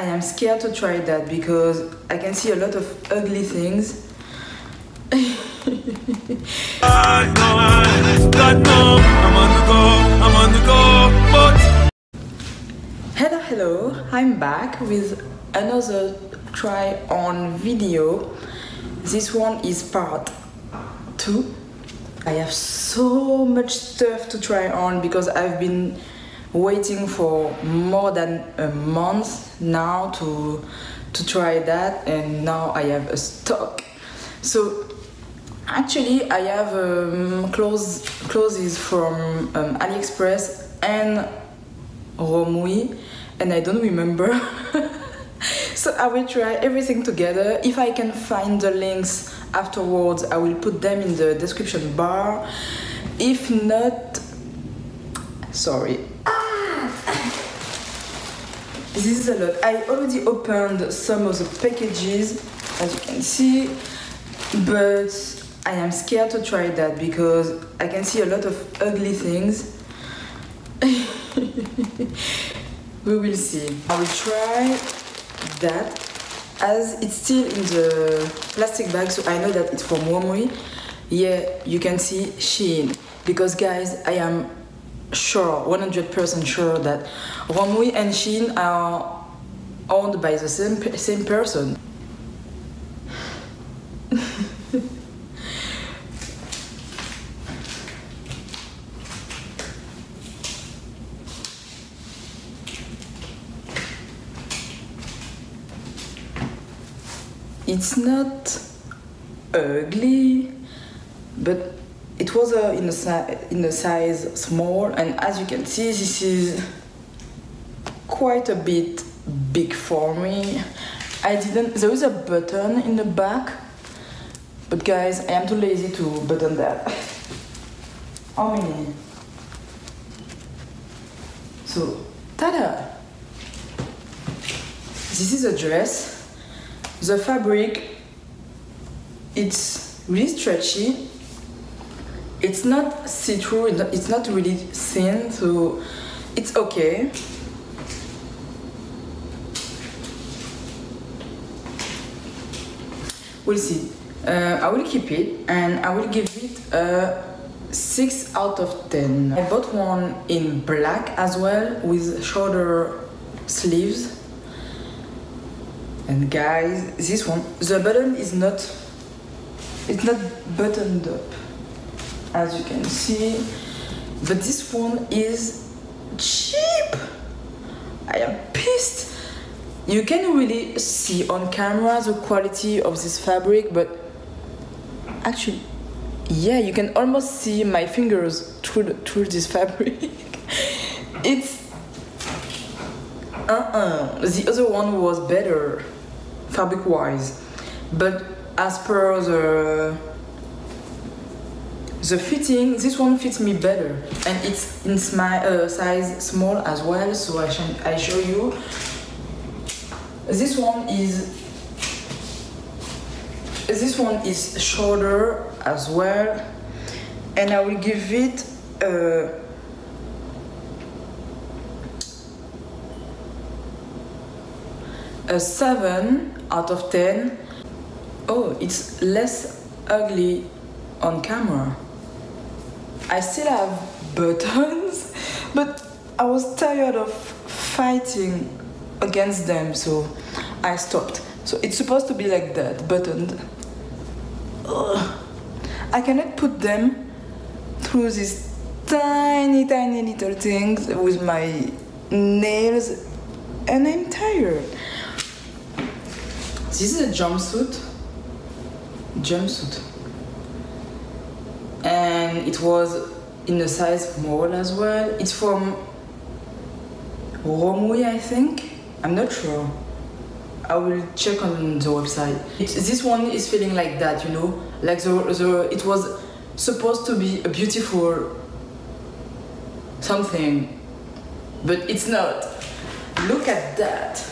I am scared to try that because I can see a lot of ugly things. Hello, hello, I'm back with another try on video. This one is part 2. I have so much stuff to try on because I've been waiting for more than a month now to to try that and now I have a stock. So actually I have um, clothes clothes from um, AliExpress and Romwe and I don't remember. so I will try everything together. If I can find the links afterwards, I will put them in the description bar. If not, sorry. This is a lot. I already opened some of the packages, as you can see, but I am scared to try that because I can see a lot of ugly things. we will see. I will try that as it's still in the plastic bag, so I know that it's from Romwe. Yeah, you can see Shein because guys, I am sure, 100% sure that Romwe and Shein are owned by the same same person. It's not ugly, but it was uh, in a in a size small, and as you can see, this is quite a bit big for me. I didn't. There is a button in the back, but guys, I am too lazy to button that. How many? So, tada! This is a dress. The fabric, it's really stretchy. It's not see-through. It's not really thin, so it's okay. We'll see. Uh, I will keep it and I will give it a 6 out of 10. I bought one in black as well with shorter sleeves. And guys, this one, the button is not, it's not buttoned up, as you can see. But this one is cheap. I am pissed. You can really see on camera the quality of this fabric, but actually, yeah, you can almost see my fingers through the, through this fabric. it's uh-uh. The other one was better, fabric-wise, but as per the the fitting, this one fits me better, and it's in my uh, size small as well. So I I show you. This one is this one is shorter as well, and I will give it. Uh, a 7 out of 10. Oh, it's less ugly on camera. I still have buttons, but I was tired of fighting against them, so I stopped. So it's supposed to be like that, buttoned. Ugh. I cannot put them through these tiny, tiny little things with my nails, and I'm tired. This is a jumpsuit. Jumpsuit. It was in a size small as well. It's from Romwe, I think. I'm not sure. I will check on the website. It, this one is feeling like that, you know, like the, the it was supposed to be a beautiful something, but it's not. Look at that.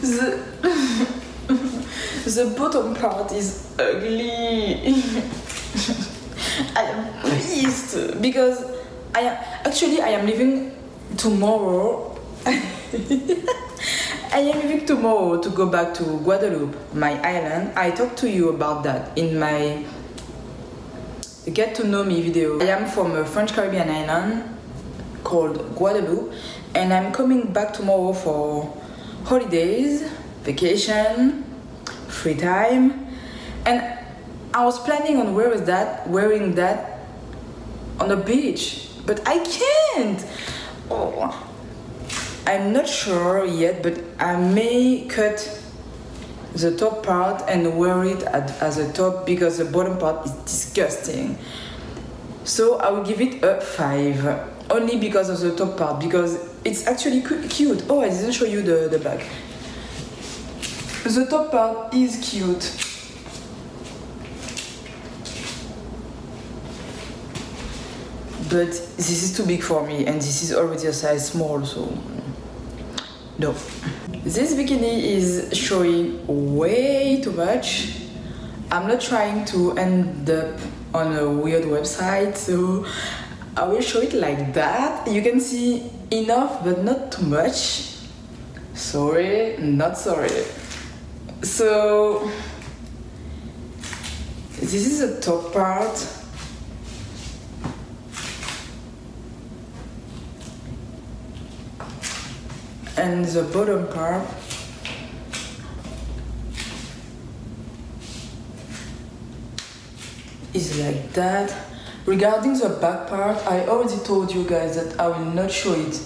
the, the bottom part is ugly. I am pissed. because I actually I am leaving tomorrow. I am leaving tomorrow to go back to Guadeloupe, my island. I talked to you about that in my get to know me video. I am from a French Caribbean island called Guadeloupe and I'm coming back tomorrow for holidays, vacation, free time and I was planning on wearing that wearing that on the beach but I can't. Oh. I'm not sure yet, but I may cut the top part and wear it at, as a top because the bottom part is disgusting. So I will give it a 5, only because of the top part, because it's actually cu- cute. Oh, I didn't show you the, the back. The top part is cute. But this is too big for me and this is already a size small, so no. This bikini is showing way too much. I'm not trying to end up on a weird website, so I will show it like that. You can see enough, but not too much. Sorry, not sorry. So, this is the top part. and the bottom part. Is like that. Regarding the back part i already told you guys that i will not show it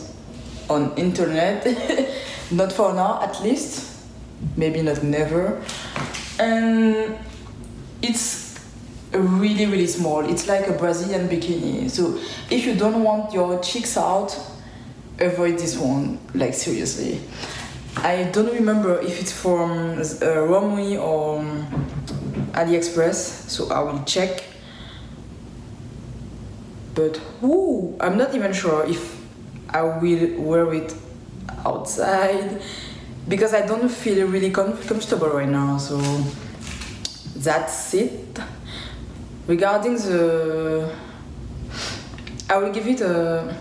on internet. Not for now at least maybe not never and it's really really small it's like a brazilian bikini so if you don't want your cheeks out avoid this one, like seriously. I don't remember if it's from uh, Romwe or AliExpress, so I will check. But woo, I'm not even sure if I will wear it outside because I don't feel really com- comfortable right now. So that's it. Regarding the, I will give it a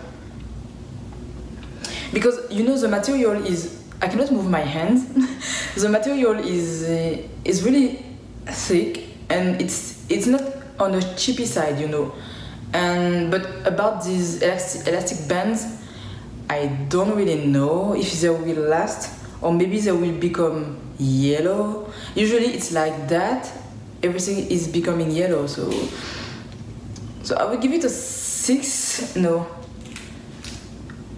because you know the material is I cannot move my hands. the material is is really thick and it's it's not on the cheapy side, you know. And but about these elastic, elastic bands, I don't really know if they will last or maybe they will become yellow. Usually it's like that. Everything is becoming yellow, so so I will give it a six. No,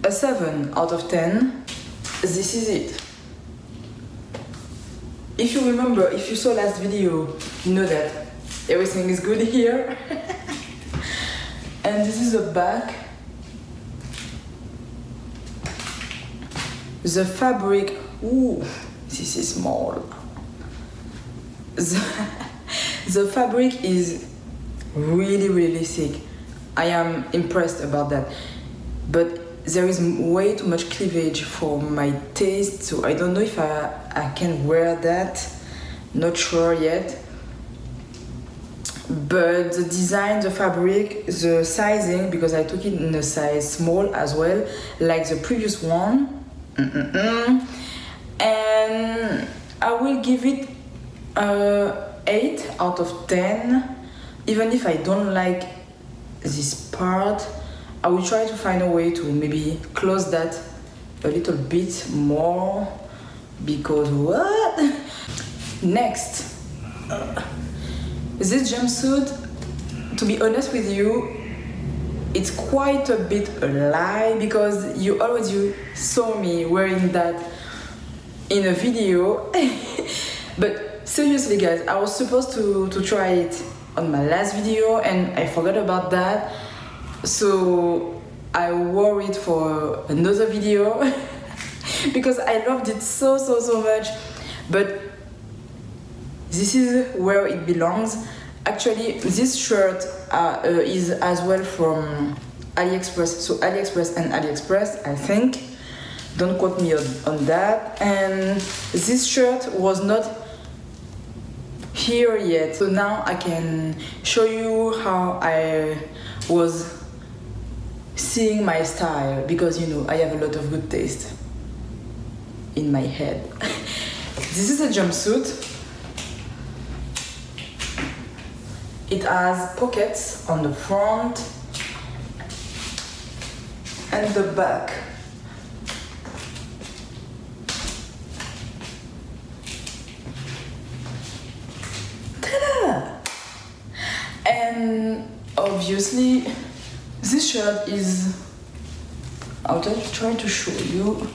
a 7 out of 10. This is it. If you remember, if you saw last video, you know that everything is good here. and this is the back. The fabric, ooh, this is small. The, the fabric is really, really thick. I am impressed about that. But there is way too much cleavage for my taste, so I don't know if I, I can wear that. Not sure yet. But the design, the fabric, the sizing, because I took it in a size small as well, like the previous one. Mm-mm-mm. And I will give it uh, 8 out of 10, even if I don't like this part. I will try to find a way to maybe close that a little bit more because what? Next, uh, this jumpsuit, to be honest with you, it's quite a bit a lie because you already saw me wearing that in a video. but seriously, guys, I was supposed to, to try it on my last video and I forgot about that. So I wore it for another video because I loved it so so so much. But this is where it belongs. Actually this shirt uh, uh, is as well from AliExpress. So AliExpress and AliExpress I think don't quote me on, that and this shirt was not here yet so now I can show you how I was seeing my style because you know I have a lot of good taste in my head. this is a jumpsuit. It has pockets on the front and the back. Ta-da! And obviously, this shirt is. I'll just try to show you.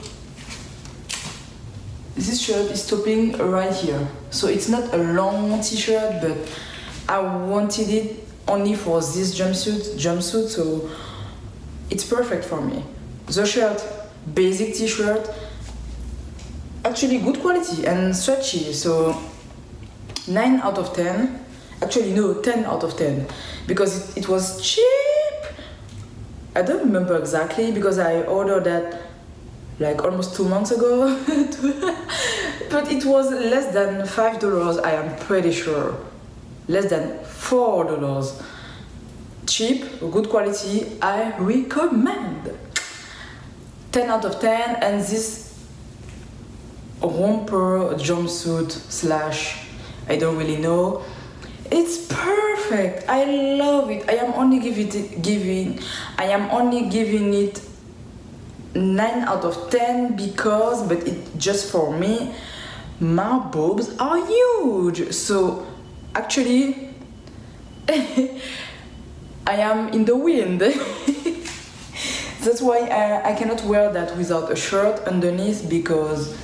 This shirt is stopping right here, so it's not a long t-shirt, but I wanted it only for this jumpsuit. Jumpsuit, so it's perfect for me. The shirt, basic t-shirt, actually good quality and stretchy, so 9 out of 10. Actually, no, 10 out of 10 because it, it was cheap. I don't remember exactly because I ordered that like almost two months ago, but it was less than five dollars. I am pretty sure, less than four dollars. Cheap, good quality. I recommend. 10 out of 10, and this romper jumpsuit slash I don't really know. It's perfect. I love it. I am only give it, giving I am only giving it 9 out of 10 because but it just for me my boobs are huge. So actually I am in the wind. That's why I, I cannot wear that without a shirt underneath because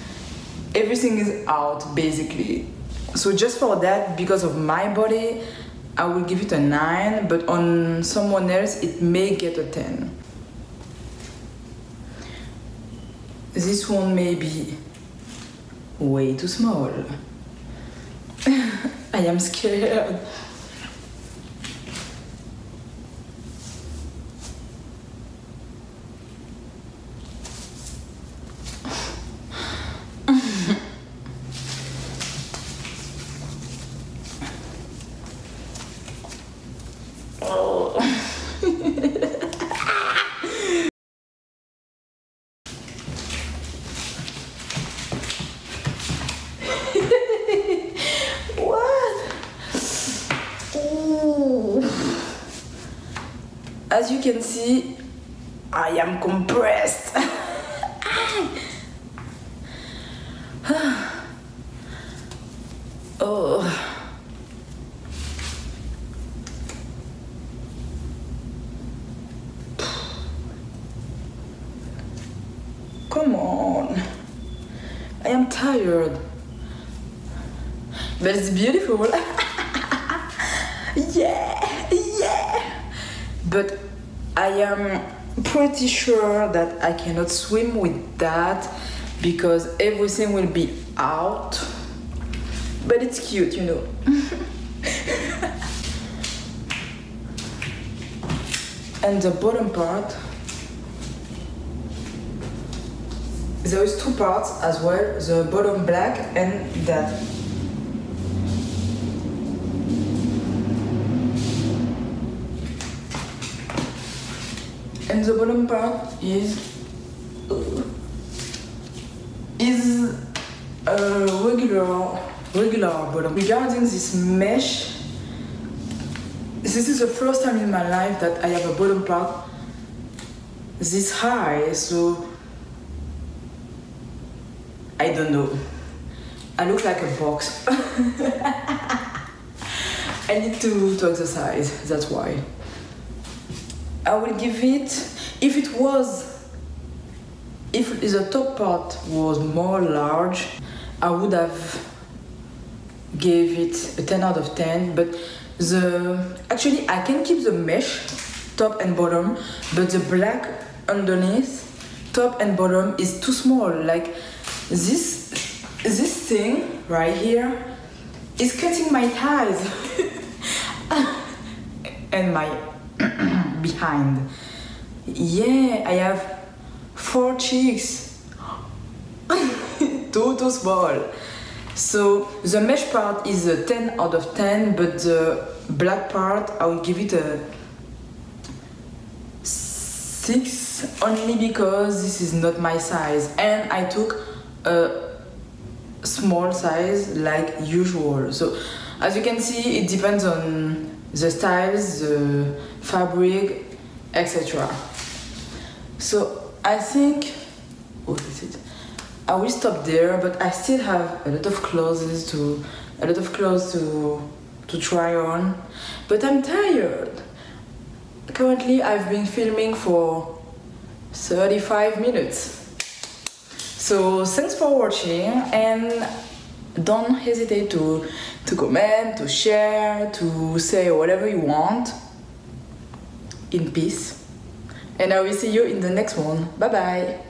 everything is out basically. So just for that, because of my body, I will give it a 9, but on someone else it may get a 10. This one may be way too small. I am scared. Can see, I am compressed. oh. Come on. I am tired. But it's beautiful. yeah, yeah. But Am pretty sure that I cannot swim with that because everything will be out. But it's cute, you know. and the bottom part there is two parts as well the bottom black and that and the bottom part is is a regular regular bottom regarding this mesh this is the first time in my life that I have a bottom part this high so I don't know. I look like a box. I need to, to exercise, that's why. I will give it, if it was, if the top part was more large, I would have gave it a 10 out of 10, but the, actually I can keep the mesh, top and bottom, but the black underneath, top and bottom is too small, like this this thing right here is cutting my thighs and my behind. Yeah i have four cheeks. Too too small. So the mesh part is a 10 out of 10 but the black part i will give it a six only because this is not my size. And I took a small size like usual. So as you can see it depends on the styles, the fabric, etc. So I think what is it? I will stop there but I still have a lot of clothes to a lot of clothes to to try on but I'm tired currently I've been filming for 35 minutes. So thanks for watching and don't hesitate to, to comment, to share, to say whatever you want. In peace. And I will see you in the next one. Bye bye.